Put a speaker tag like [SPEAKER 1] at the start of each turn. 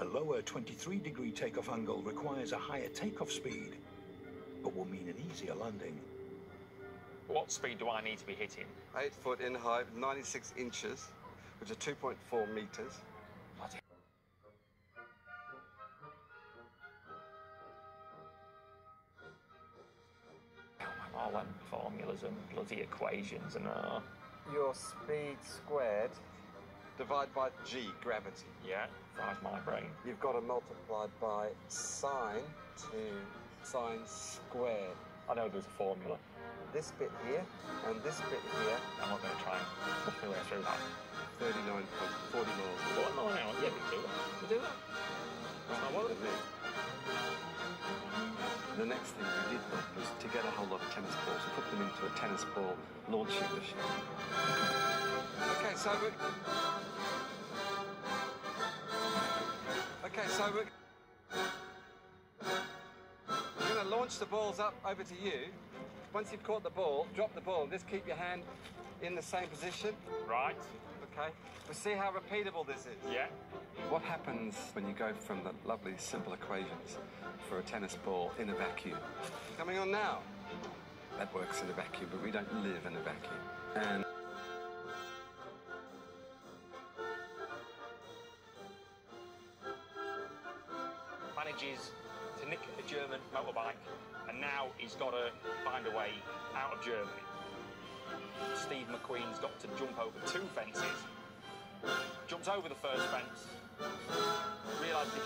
[SPEAKER 1] A lower 23 degree takeoff angle requires a higher takeoff speed, but will mean an easier landing.
[SPEAKER 2] What speed do I need to be hitting?
[SPEAKER 3] Eight foot in height, 96 inches, which is 2.4 meters.
[SPEAKER 2] Bloody all them formulas and bloody equations and uh,
[SPEAKER 3] Your speed squared divide by g, gravity.
[SPEAKER 2] yeah, fries my brain.
[SPEAKER 3] You've got to multiply by sine to sine squared.
[SPEAKER 2] I know there's a formula.
[SPEAKER 3] This bit here and this bit here,
[SPEAKER 2] I'm not going to try and my way through that.
[SPEAKER 3] 39.40 miles.
[SPEAKER 2] What? No, no, yeah, we do that. We do that. That's not what.
[SPEAKER 3] The next thing we did was to get a whole lot of tennis balls and put them into a tennis ball launching machine. Okay, so we Okay, so we're, we're going to launch the balls up over to you. Once you've caught the ball, drop the ball. Just keep your hand in the same position.
[SPEAKER 2] Right?
[SPEAKER 3] Okay. We'll see how repeatable this is.
[SPEAKER 2] Yeah.
[SPEAKER 3] What happens when you go from the lovely simple equations for a tennis ball in a vacuum? Coming on now. That works in a vacuum, but we don't live in a vacuum. And
[SPEAKER 2] Manages to nick a German motorbike, and now he's got to find a way out of Germany. Steve McQueen's got to jump over two fences. Jumps over the first fence, realises